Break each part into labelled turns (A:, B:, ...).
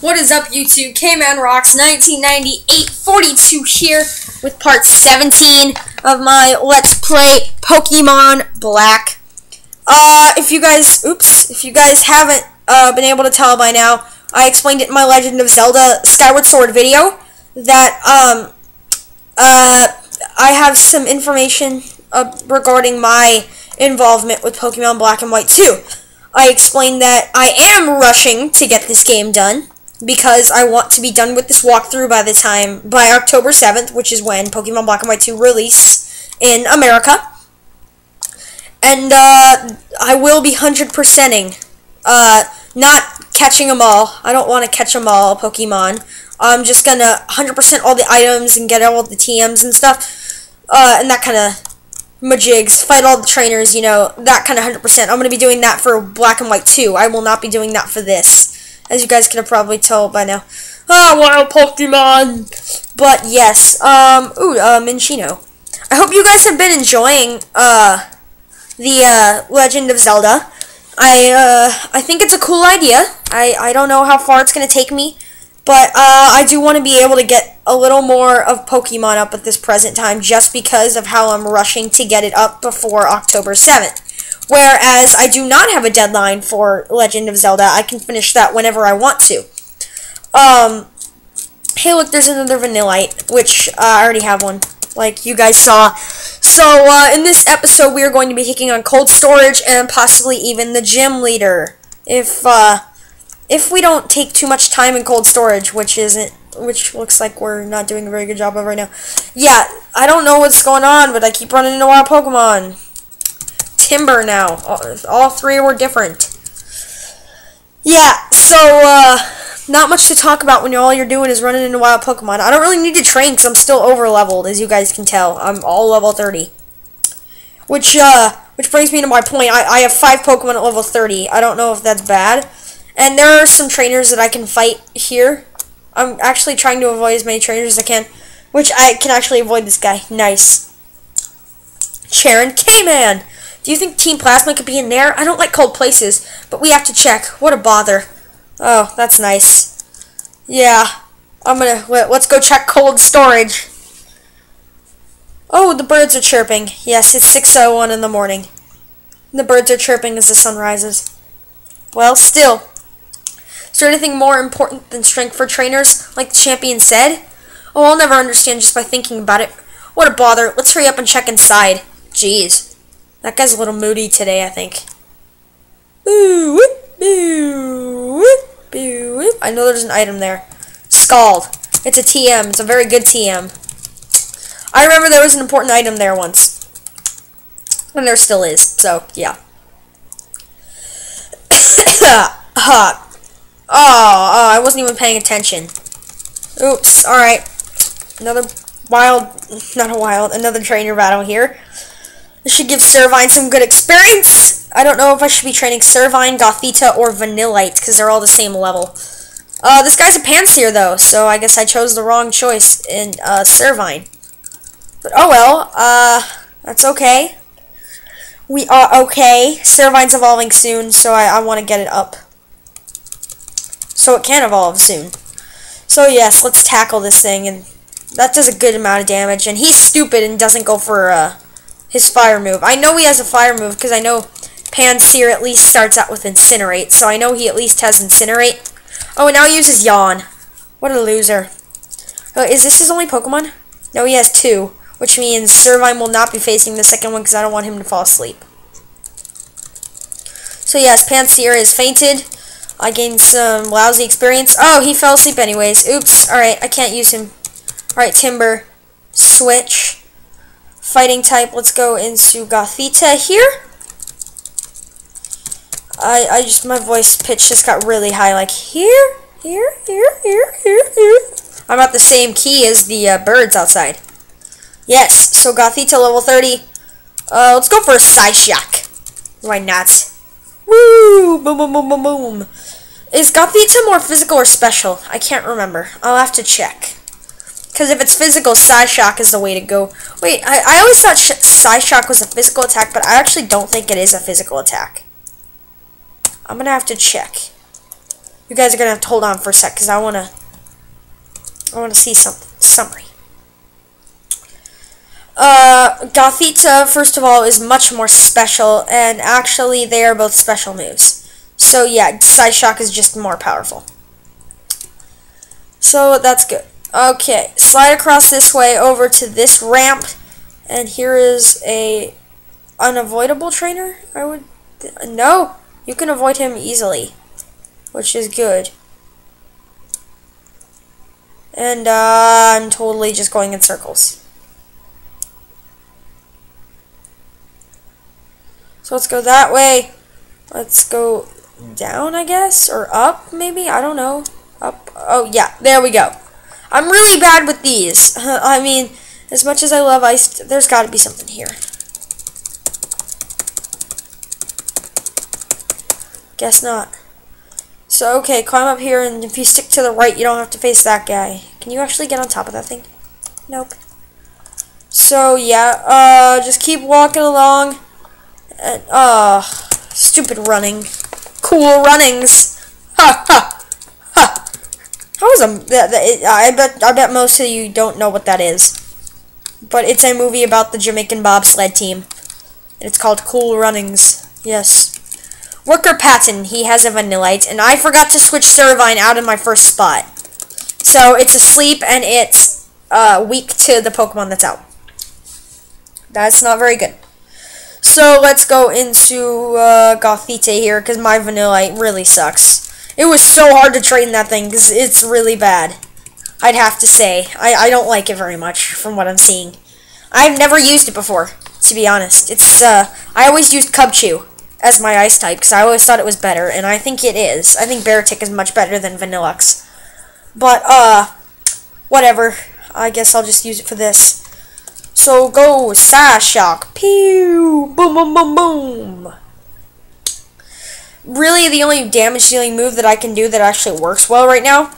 A: What is up, YouTube? K-Man Rocks 1998-42 here with part 17 of my Let's Play Pokemon Black. Uh, if you guys, oops, if you guys haven't uh, been able to tell by now, I explained it in my Legend of Zelda Skyward Sword video that um, uh, I have some information uh, regarding my involvement with Pokemon Black and White 2. I explained that I am rushing to get this game done because I want to be done with this walkthrough by the time by October 7th, which is when Pokemon Black and White 2 release in America. And uh, I will be 100%ing. Uh, not catching them all. I don't want to catch them all, Pokemon. I'm just gonna 100% all the items and get all the TMs and stuff. Uh, and that kind of majigs, fight all the trainers, you know, that kind of 100%. I'm going to be doing that for Black and White 2. I will not be doing that for this as you guys can probably tell by now. Ah, wild Pokemon! But yes, um, ooh, uh, Minccino. I hope you guys have been enjoying, uh, the, uh, Legend of Zelda. I, uh, I think it's a cool idea. I, I don't know how far it's gonna take me, but, uh, I do want to be able to get a little more of Pokemon up at this present time just because of how I'm rushing to get it up before October 7th. Whereas I do not have a deadline for Legend of Zelda. I can finish that whenever I want to. Um, hey, look, there's another Vanillite, which uh, I already have one, like you guys saw. So, uh, in this episode, we are going to be taking on Cold Storage and possibly even the Gym Leader. If, uh, if we don't take too much time in Cold Storage, which isn't which looks like we're not doing a very good job of right now. Yeah, I don't know what's going on, but I keep running into wild Pokemon. Timburr now. All, three were different. Yeah, so, uh, not much to talk about when all you're doing is running into wild Pokemon. I don't really need to train because I'm still over leveled, as you guys can tell. I'm all level 30. Which, uh, which brings me to my point. I, I have five Pokemon at level 30. I don't know if that's bad. And there are some trainers that I can fight here. I'm actually trying to avoid as many trainers as I can. Which I can actually avoid this guy. Nice. Cheren K-Man! Do you think Team Plasma could be in there? I don't like cold places, but we have to check. What a bother. Oh, that's nice. Yeah, I'm gonna, let, let's go check cold storage. Oh, the birds are chirping. Yes, it's 6.01 in the morning. The birds are chirping as the sun rises. Well, still. Is there anything more important than strength for trainers, like the champion said? Oh, I'll never understand just by thinking about it. What a bother. Let's hurry up and check inside. Jeez. That guy's a little moody today, I think. Boo, whoop, boo, whoop, boo, whoop. I know there's an item there. Scald. It's a TM. It's a very good TM. I remember there was an important item there once. And there still is. So, yeah. oh, oh, I wasn't even paying attention. Oops. Alright. Another wild, not a wild, another trainer battle here. This should give Servine some good experience. I don't know if I should be training Servine, Gothita, or Vanillite, because they're all the same level. Uh, this guy's a Pansear, though, so I guess I chose the wrong choice in uh, Servine. But oh well, uh, that's okay. We are okay. Servine's evolving soon, so I, I want to get it up. So it can evolve soon. So yes, let's tackle this thing, and that does a good amount of damage, and he's stupid and doesn't go for, uh, his fire move. I know he has a fire move because I know Pansear at least starts out with Incinerate, so I know he at least has Incinerate. Oh, and now he uses Yawn. What a loser. Oh, is this his only Pokemon? No, he has two, which means Servine will not be facing the second one because I don't want him to fall asleep. So yes, Pansear is fainted. I gained some lousy experience. Oh, he fell asleep anyways. Oops. Alright, I can't use him. Alright, Timburr. Switch fighting type. Let's go into Gothita here. I, I just, my voice pitch just got really high, like here, here, here, here, here, here. I'm at the same key as the uh, birds outside. Yes, so Gothita level 30. Uh, let's go for a Psyshock. Why not? Woo! Boom, boom, boom, boom, boom. Is Gothita more physical or special? I can't remember. I'll have to check. Because if it's physical, Psyshock is the way to go. Wait, I, I always thought Psyshock was a physical attack, but I actually don't think it is a physical attack. I'm going to have to check. You guys are gonna have to hold on for a sec because I wanna I wanna see something summary. Uh, Gothita, first of all, is much more special, and actually, they are both special moves. So, yeah, Psyshock is just more powerful. So, that's good. Okay, slide across this way over to this ramp, and here is a unavoidable trainer, I would... No, you can avoid him easily, which is good. And, uh, I'm totally just going in circles. So let's go that way. Let's go down, I guess, or up, maybe? I don't know. Up. Oh, yeah, there we go. I'm really bad with these. I mean, as much as I love ice, there's got to be something here. Guess not. So, okay, climb up here, and if you stick to the right, you don't have to face that guy. Can you actually get on top of that thing? Nope. So, yeah, uh, just keep walking along. And, uh, stupid running. Cool runnings. Ha ha. How was a that, that, I bet I bet most of you don't know what that is. But it's a movie about the Jamaican bobsled team. It's called Cool Runnings. Yes. Worker Patton, he has a Vanillite, and I forgot to switch Servine out of my first spot. So it's asleep and it's uh, weak to the Pokemon that's out. That's not very good. So let's go into uh, Gothita here, because my Vanillite really sucks. It was so hard to train that thing, because it's really bad. I'd have to say. I, I don't like it very much, from what I'm seeing. I've never used it before, to be honest. It's, uh, I always used Cubchoo as my ice type, because I always thought it was better, and I think it is. I think Beartic is much better than Vanilluxe. But, uh, whatever. I guess I'll just use it for this. So go, Psyshock. Pew! Boom, boom, boom, boom. Really, the only damage dealing move that I can do that actually works well right now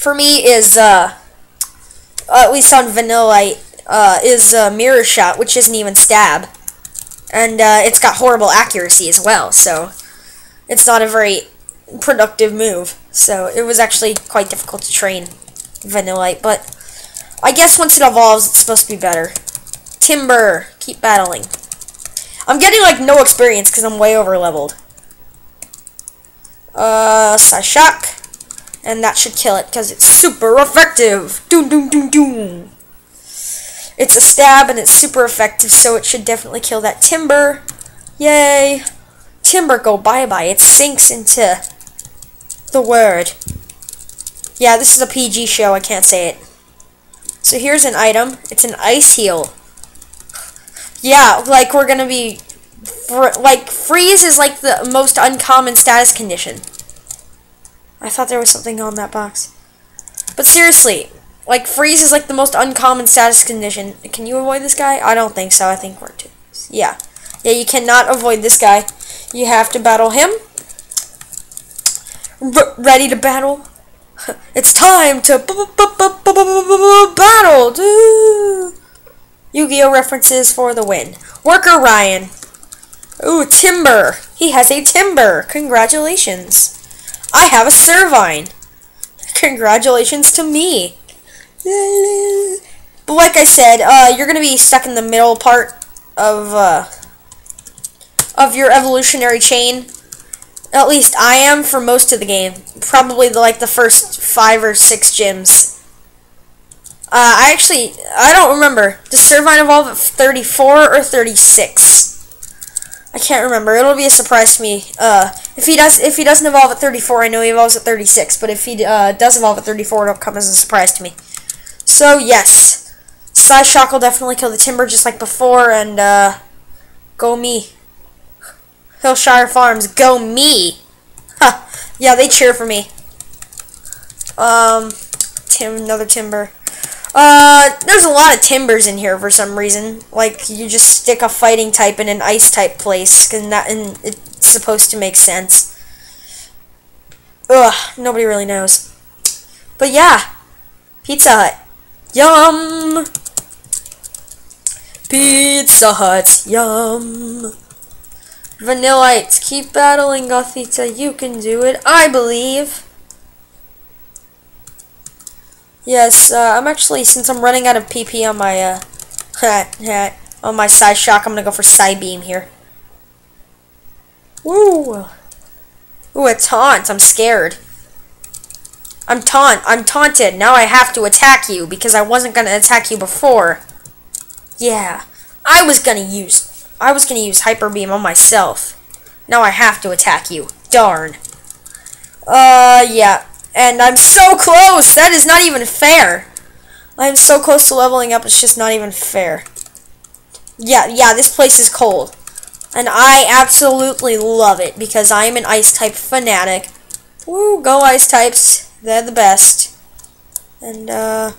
A: for me is, uh, at least on Vanillite, uh, is uh, Mirror Shot, which isn't even stab. And uh, it's got horrible accuracy as well, so it's not a very productive move. So it was actually quite difficult to train Vanillite, but I guess once it evolves, it's supposed to be better. Timburr, keep battling. I'm getting like no experience because I'm way over leveled. Uh, Psyshock. And that should kill it because it's super effective. Doom, doom, doom, doom. It's a stab and it's super effective, so it should definitely kill that Timburr. Yay. Timburr, go bye-bye. It sinks into the word. Yeah, this is a PG show. I can't say it. So here's an item. It's an ice heal. Yeah, like we're gonna be, like freeze is like the most uncommon status condition. I thought there was something on that box. But seriously, like freeze is like the most uncommon status condition. Can you avoid this guy? I don't think so. I think we're too. Yeah, yeah. You cannot avoid this guy. You have to battle him. R ready to battle? It's time to battle! Yu-Gi-Oh! references for the win. Worker Ryan. Ooh, timber! He has a Timburr! Congratulations. I have a Servine. Congratulations to me. But like I said, uh, you're to be stuck in the middle part of, uh, of your evolutionary chain. At least I am for most of the game. Probably the, like the first five or six gyms. Uh, I actually, I don't remember. Does Servine evolve at 34 or 36? I can't remember. It'll be a surprise to me. Uh, if he does, if he doesn't evolve at 34, I know he evolves at 36. But if he uh, does evolve at 34, it'll come as a surprise to me. So yes, Psyshock will definitely kill the Timburr just like before, and uh, go me. Hillshire Farms, go me! Ha! Yeah, they cheer for me. Um, Tim, another Timburr. Uh, there's a lot of Timburrs in here for some reason. Like, you just stick a fighting type in an ice type place, and, that, and it's supposed to make sense. Ugh, nobody really knows. But yeah, Pizza Hut. Yum! Pizza Hut, yum! Vanillites, keep battling, Gothita. You can do it. I believe. Yes, uh, I'm actually, since I'm running out of PP on my, uh, on my Psyshock, I'm gonna go for Psybeam here. Woo! Ooh, a taunt. I'm scared. I'm taunt. I'm taunted. Now I have to attack you because I wasn't gonna attack you before. Yeah, I was gonna use. I was gonna use hyper beam on myself. Now I have to attack you. Darn. Uh, yeah. And I'm so close! That is not even fair! I'm so close to leveling up, it's just not even fair. Yeah, yeah, this place is cold. And I absolutely love it, because I am an ice type fanatic. Woo, go ice types. They're the best. And, uh,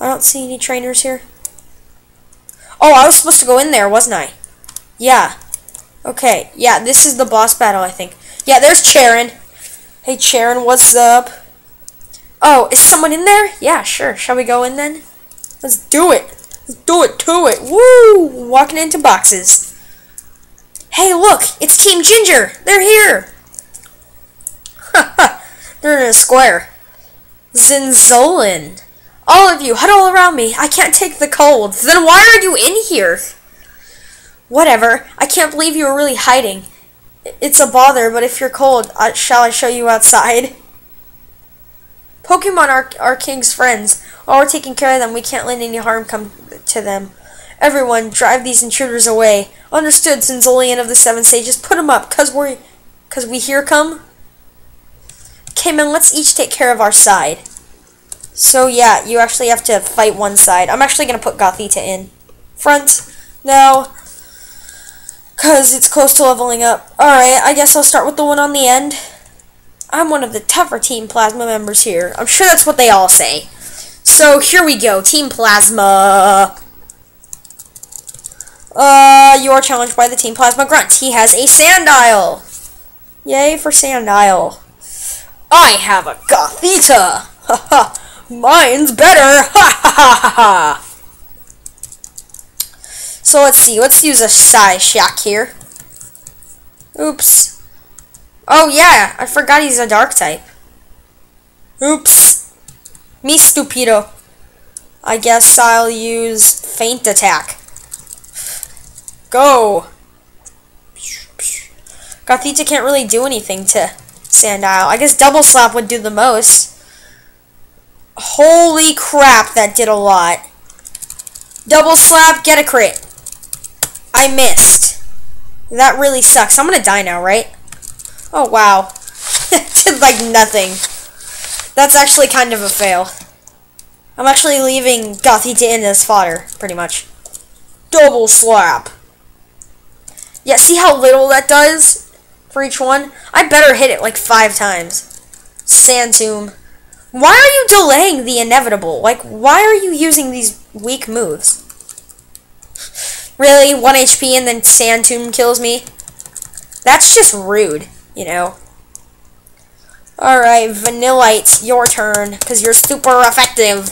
A: I don't see any trainers here. Oh, I was supposed to go in there, wasn't I? Yeah. Okay, yeah, this is the boss battle, I think. Yeah, there's Cheren. Hey, Sharon, what's up? Oh, is someone in there? Yeah, sure. Shall we go in then? Let's do it. Let's do it to it. Woo! Walking into boxes. Hey, look! It's Team Ginger! They're here! Ha ha! They're in a square. Zinzolin. All of you, huddle around me. I can't take the cold. Then why are you in here? Whatever. I can't believe you were really hiding. It's a bother, but if you're cold, uh, shall I show you outside? Pokemon are our king's friends. While we're taking care of them, we can't let any harm come to them. Everyone, drive these intruders away. Understood, Zinzolin of the Seven Sages. Put them up, cause we're... cause we here come. Okay, man, let's each take care of our side. So yeah, you actually have to fight one side. I'm actually gonna put Gothita in front. No, because it's close to leveling up. Alright, I guess I'll start with the one on the end. I'm one of the tougher Team Plasma members here. I'm sure that's what they all say. So here we go, Team Plasma. Uh, you are challenged by the Team Plasma Grunt. He has a Sandile. Yay for Sandile. I have a Gothita. Ha ha. Mine's better. Ha ha ha ha. So let's see. Let's use a Psyshock here. Oops. Oh yeah, I forgot he's a dark type. Oops. Me stupido. I guess I'll use Feint Attack. Go! Gothita can't really do anything to Sandile. I guess Double Slap would do the most. Holy crap, that did a lot. Double Slap, get a crit. I missed. That really sucks. I'm gonna die now, right? Oh, wow. Did, like, nothing. That's actually kind of a fail. I'm actually leaving Gothita in as fodder, pretty much. Double slap. Yeah, see how little that does for each one? I better hit it like five times. Sand Tomb. Why are you delaying the inevitable? Like, why are you using these weak moves? Really? 1 HP and then Sand Tomb kills me? That's just rude, you know? Alright, Vanillite, your turn, because you're super effective.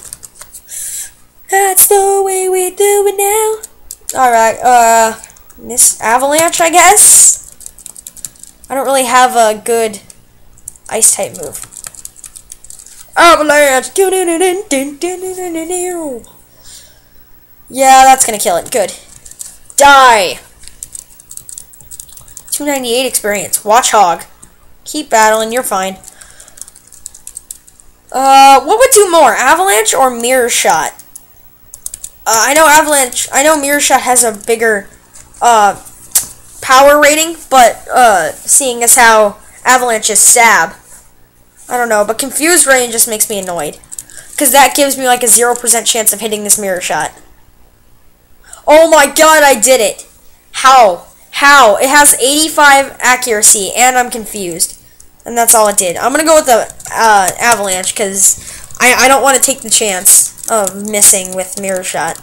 A: That's the way we do it now. Alright, uh, Miss Avalanche, I guess? I don't really have a good ice type move. Avalanche! Yeah, that's gonna kill it. Good. Die! 298 experience. Watchog. Keep battling, you're fine. Uh, what would do more, Avalanche or Mirror Shot? Uh, I know Avalanche, I know Mirror Shot has a bigger, uh, power rating, but, uh, seeing as how Avalanche is stab, I don't know, but Confuse Ray just makes me annoyed. Because that gives me like a 0% chance of hitting this Mirror Shot. Oh my god, I did it! How? How? It has 85 accuracy, and I'm confused. And that's all it did. I'm gonna go with the uh, Avalanche, because I, I don't want to take the chance of missing with Mirror Shot.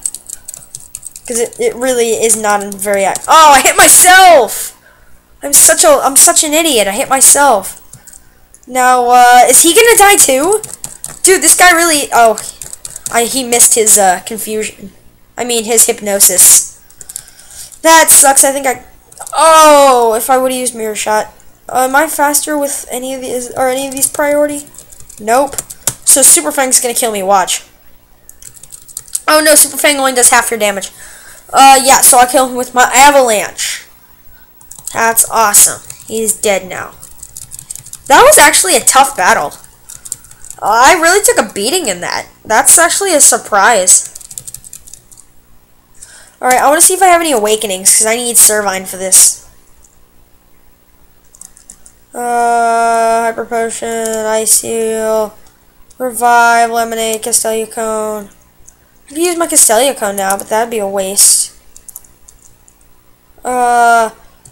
A: Because it, it really is not very... Oh, I hit myself! I'm such a I'm such an idiot. I hit myself. Now, uh, is he gonna die too? Dude, this guy really... Oh, I, he missed his uh, confusion. I mean, his hypnosis. That sucks. I think I... Oh, if I would have used Mirror Shot. Uh, am I faster with any of these, or any of these priority? Nope. So so Super Fang's gonna kill me. Watch. Oh no, Super Fang only does half your damage. Uh, yeah, so I kill him with my avalanche. That's awesome. He's dead now. That was actually a tough battle. Uh, I really took a beating in that. That's actually a surprise. Alright, I want to see if I have any awakenings, because I need Servine for this. Uh, Hyper Potion, Ice Heal, Revive, Lemonade, Castelia Cone. I could use my Castelia Cone now, but that'd be a waste. Uh,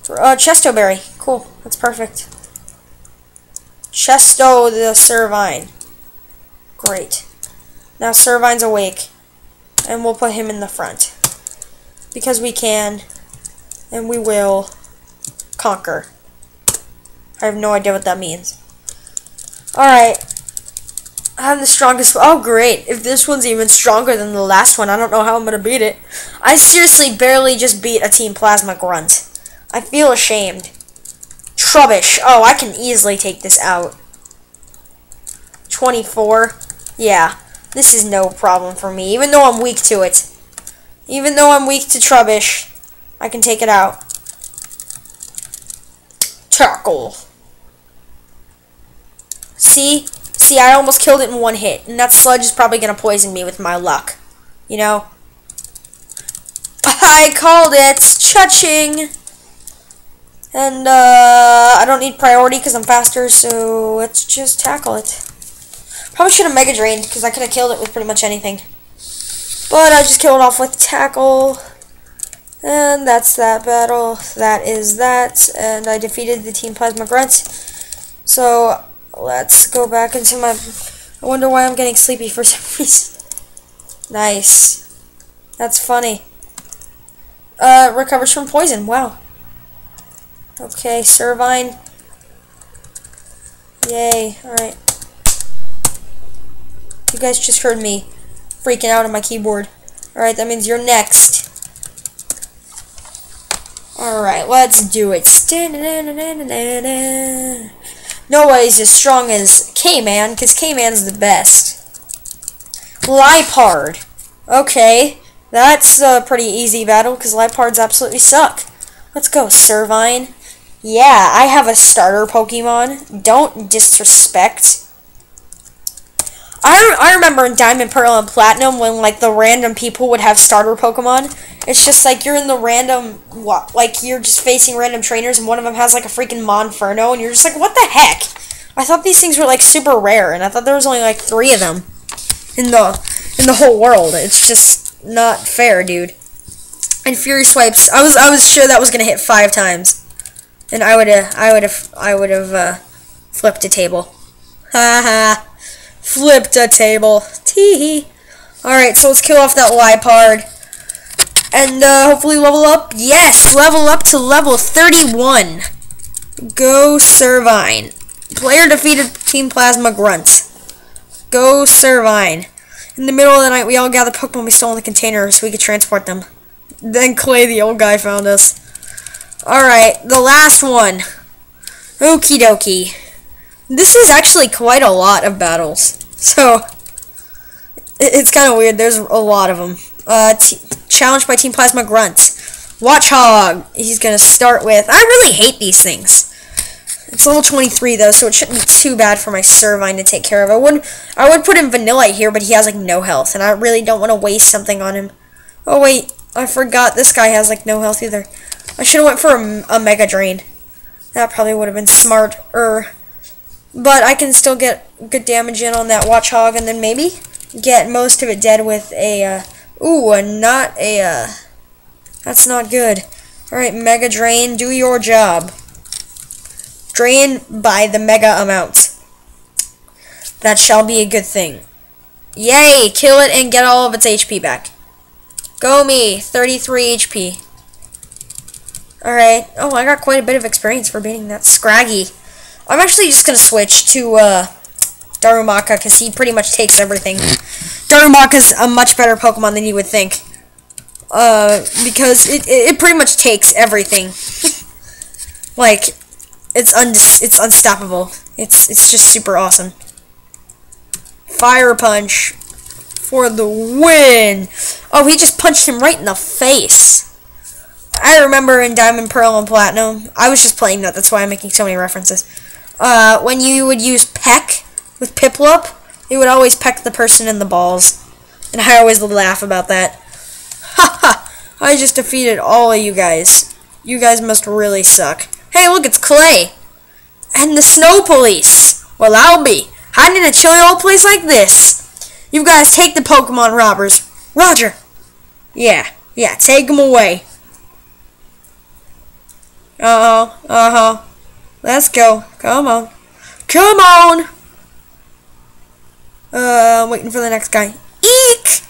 A: uh, Chesto Berry. Cool, that's perfect. Chesto the Servine. Great. Now Servine's awake. And we'll put him in the front. Because we can. And we will conquer. I have no idea what that means. Alright. I have the strongest. Oh, great. If this one's even stronger than the last one, I don't know how I'm going to beat it. I seriously barely just beat a Team Plasma Grunt. I feel ashamed. Trubbish. Oh, I can easily take this out. 24. Yeah, this is no problem for me, even though I'm weak to it. Even though I'm weak to Trubbish, I can take it out. Tackle. See? See, I almost killed it in one hit, and that sludge is probably going to poison me with my luck. You know? I called it! Chuching! And, uh, I don't need priority because I'm faster, so let's just tackle it. Probably should have Mega Drained, because I could have killed it with pretty much anything. But I just killed off with Tackle. And that's that battle. That is that. And I defeated the Team Plasma Grunt. So, let's go back into my... I wonder why I'm getting sleepy for some reason. Nice. That's funny. Uh, recovers from poison. Wow. Okay, Servine. Yay. Alright. You guys just heard me freaking out on my keyboard. Alright, that means you're next. Alright, let's do it. Nobody's as strong as K-Man, because K-Man's the best. Liepard. Okay, that's a pretty easy battle, because Liepards absolutely suck. Let's go, Servine. Yeah, I have a starter Pokemon. Don't disrespect. I, I remember in Diamond, Pearl, and Platinum when like the random people would have starter Pokemon. It's just like you're in the random, like you're just facing random trainers, and one of them has like a freaking Monferno, and you're just like, what the heck? I thought these things were like super rare, and I thought there was only like three of them in the in the whole world. It's just not fair, dude. And Fury Swipes, I was I was sure that was gonna hit five times, and I would have I would have I would have uh, flipped a table. Ha ha. Flipped a table. Tee Alright, so let's kill off that Liepard. And uh, hopefully level up. Yes, level up to level 31. Go Servine. Player defeated Team Plasma Grunt. Go Servine. In the middle of the night, we all gathered Pokemon we stole in the container so we could transport them. Then Clay, the old guy, found us. Alright, the last one. Okie dokie. This is actually quite a lot of battles. So, it's kind of weird. There's a lot of them. Uh, challenged by Team Plasma Grunt. Watchog. He's going to start with... I really hate these things. It's level 23 though, so it shouldn't be too bad for my Servine to take care of. I would I would put in Vanillite here, but he has like no health, and I really don't want to waste something on him. Oh wait, I forgot this guy has like no health either. I should have went for a, a Mega Drain. That probably would have been smarter. But I can still get good damage in on that Watchog, and then maybe get most of it dead with a, uh, ooh, a, not a, uh, that's not good. Alright, Mega Drain, do your job. Drain by the mega amount. That shall be a good thing. Yay! Kill it and get all of its HP back. Go me! 33 HP. Alright. Oh, I got quite a bit of experience for beating that Scraggy. I'm actually just going to switch to uh, Darumaka because he pretty much takes everything. Darumaka's a much better Pokemon than you would think. Uh, because it, it, pretty much takes everything. like, it's un it's unstoppable. It's it's just super awesome. Fire Punch for the win. Oh, he just punched him right in the face. I remember in Diamond, Pearl, and Platinum, I was just playing that, that's why I'm making so many references. Uh, when you would use Peck with Piplup, it would always peck the person in the balls. And I always laugh about that. Ha ha! I just defeated all of you guys. You guys must really suck. Hey, look, it's Clay! And the Snow Police! Well, I'll be. Hiding in a chilly old place like this. You guys take the Pokemon robbers. Roger. Yeah, yeah, take them away. Uh-huh, uh-huh. Let's go. Come on. Come on! Uh, I'm waiting for the next guy. Eek!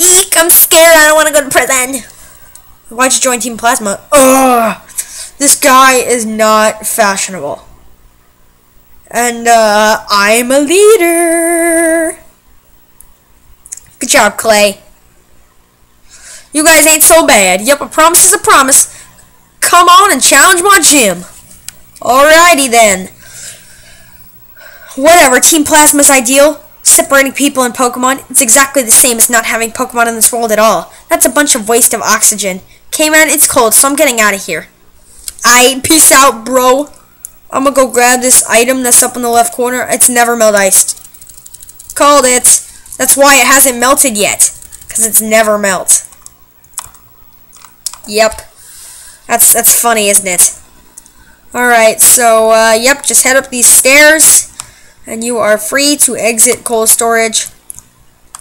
A: Eek, I'm scared. I don't want to go to prison. Why'd you join Team Plasma? Ugh! This guy is not fashionable. And, uh, I'm a leader. Good job, Clay. You guys ain't so bad. Yep, a promise is a promise. Come on and challenge my gym. Alrighty then. Whatever, Team Plasma's ideal. Separating people and Pokemon, it's exactly the same as not having Pokemon in this world at all. That's a bunch of waste of oxygen. K-Man, it's cold, so I'm getting out of here. I peace out, bro. I'm gonna go grab this item that's up in the left corner. It's never melt iced. Called it. That's why it hasn't melted yet. Because it's never melt. Yep. That's that's funny, isn't it? Alright, so, uh, yep, just head up these stairs, and you are free to exit cold storage.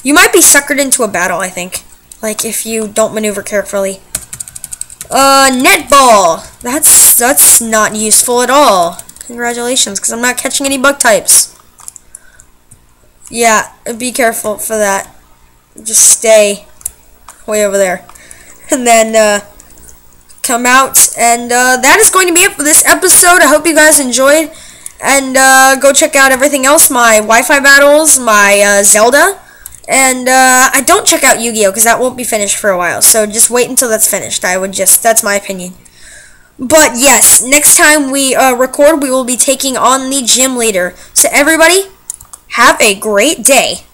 A: You might be suckered into a battle, I think. Like, if you don't maneuver carefully. Uh, netball! That's, that's not useful at all. Congratulations, because I'm not catching any bug types. Yeah, be careful for that. Just stay way over there. And then, uh, come out. And uh, that is going to be it for this episode. I hope you guys enjoyed. And uh, go check out everything else, my Wi-Fi battles, my uh, Zelda. And uh, I don't check out Yu-Gi-Oh! because that won't be finished for a while. So just wait until that's finished. I would just, that's my opinion. But yes, next time we uh, record, we will be taking on the gym leader. So everybody, have a great day.